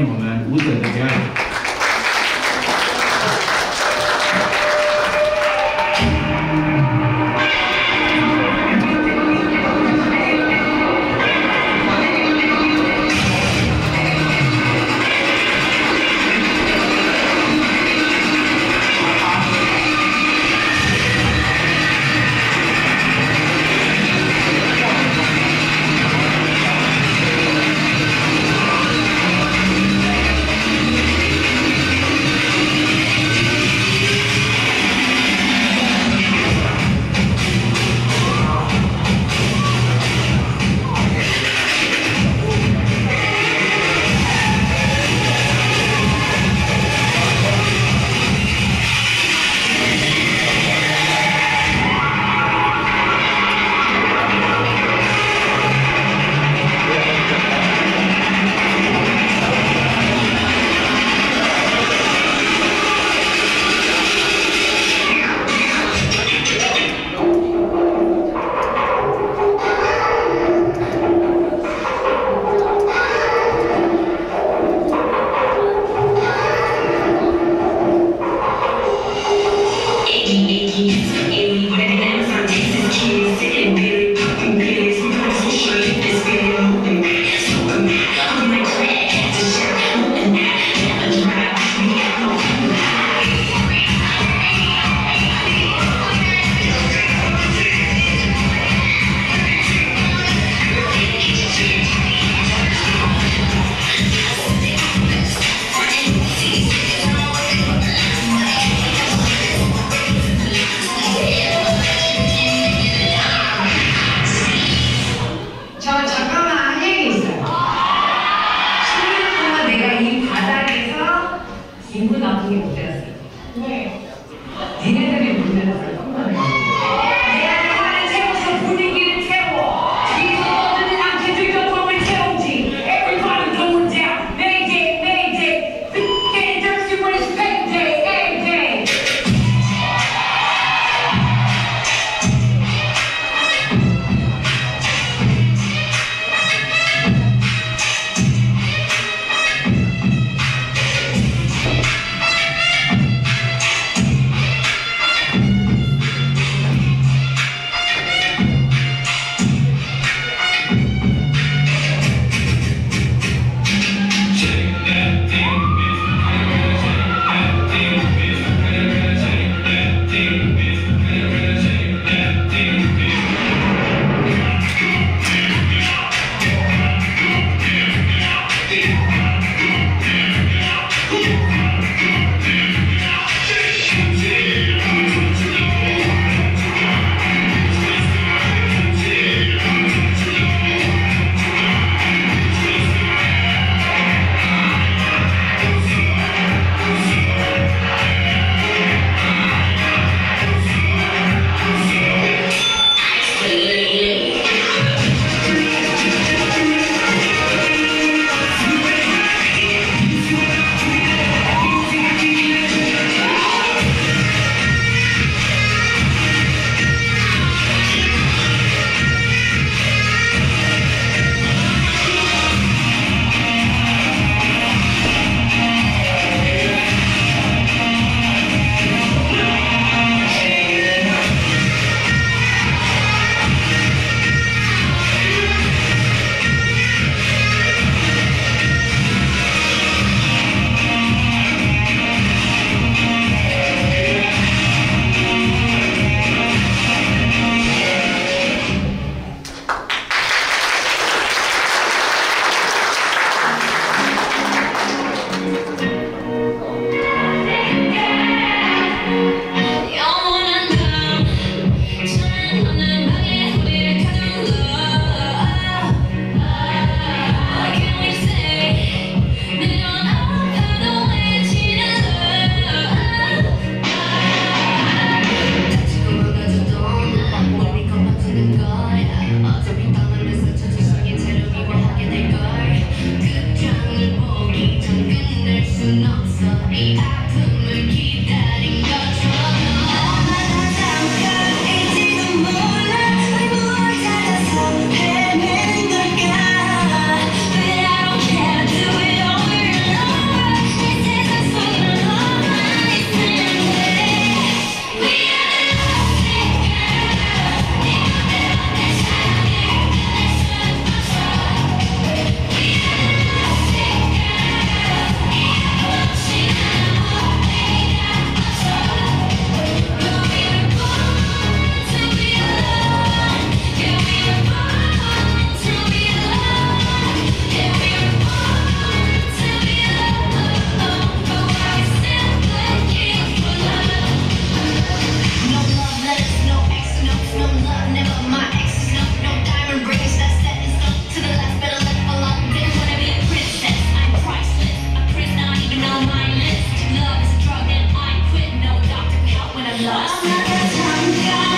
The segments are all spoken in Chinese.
迎我们舞者的表演。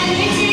and